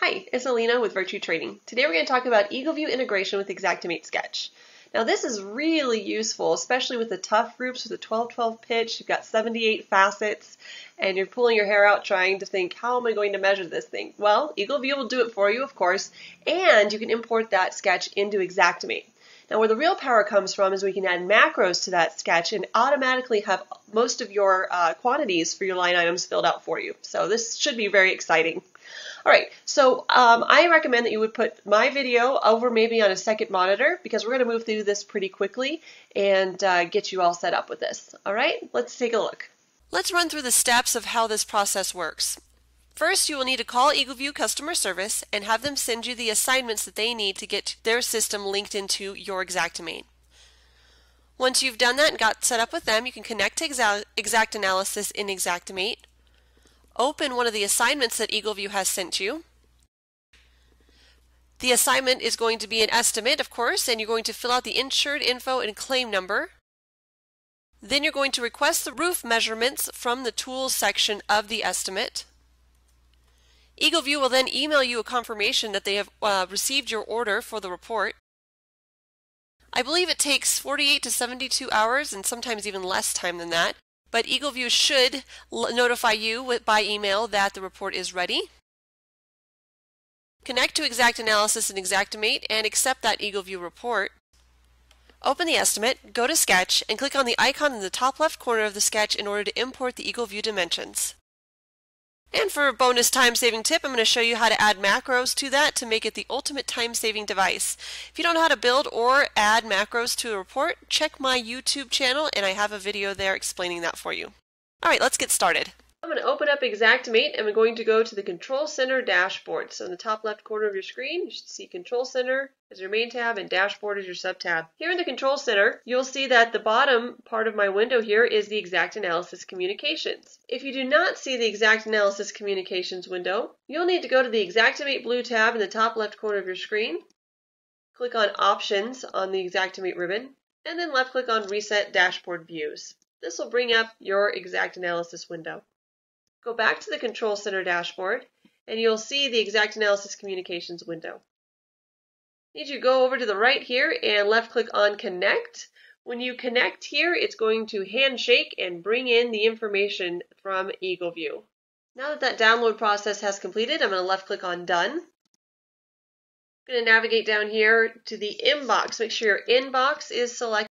Hi, it's Alina with Virtue Training. Today we're going to talk about EagleView integration with Xactimate Sketch. Now this is really useful, especially with the tough groups with the 12-12 pitch. You've got 78 facets and you're pulling your hair out trying to think, how am I going to measure this thing? Well, EagleView will do it for you, of course, and you can import that sketch into Xactimate. Now where the real power comes from is we can add macros to that sketch and automatically have most of your uh, quantities for your line items filled out for you. So this should be very exciting. All right, so um, I recommend that you would put my video over maybe on a second monitor because we're going to move through this pretty quickly and uh, get you all set up with this. All right, let's take a look. Let's run through the steps of how this process works. First, you will need to call EagleView customer service and have them send you the assignments that they need to get their system linked into your Xactimate. Once you've done that and got set up with them, you can connect to XactAnalysis in Xactimate open one of the assignments that EagleView has sent you. The assignment is going to be an estimate, of course, and you're going to fill out the insured info and claim number. Then you're going to request the roof measurements from the tools section of the estimate. EagleView will then email you a confirmation that they have uh, received your order for the report. I believe it takes 48 to 72 hours and sometimes even less time than that but EagleView should notify you by email that the report is ready. Connect to XactAnalysis and Xactimate and accept that EagleView report. Open the estimate, go to Sketch, and click on the icon in the top left corner of the sketch in order to import the EagleView dimensions. And for a bonus time-saving tip, I'm going to show you how to add macros to that to make it the ultimate time-saving device. If you don't know how to build or add macros to a report, check my YouTube channel and I have a video there explaining that for you. Alright, let's get started. I'm going to open up Xactimate and we're going to go to the Control Center dashboard. So in the top left corner of your screen, you should see Control Center as your main tab and Dashboard as your sub tab. Here in the Control Center, you'll see that the bottom part of my window here is the XactAnalysis Communications. If you do not see the XactAnalysis Communications window, you'll need to go to the Xactimate blue tab in the top left corner of your screen, click on Options on the Xactimate ribbon, and then left click on Reset Dashboard Views. This will bring up your XactAnalysis window. Go back to the Control Center dashboard and you'll see the XactAnalysis Communications window. Need you go over to the right here and left click on Connect. When you connect here, it's going to handshake and bring in the information from EagleView. Now that that download process has completed, I'm going to left click on Done. I'm going to navigate down here to the inbox. Make sure your inbox is selected.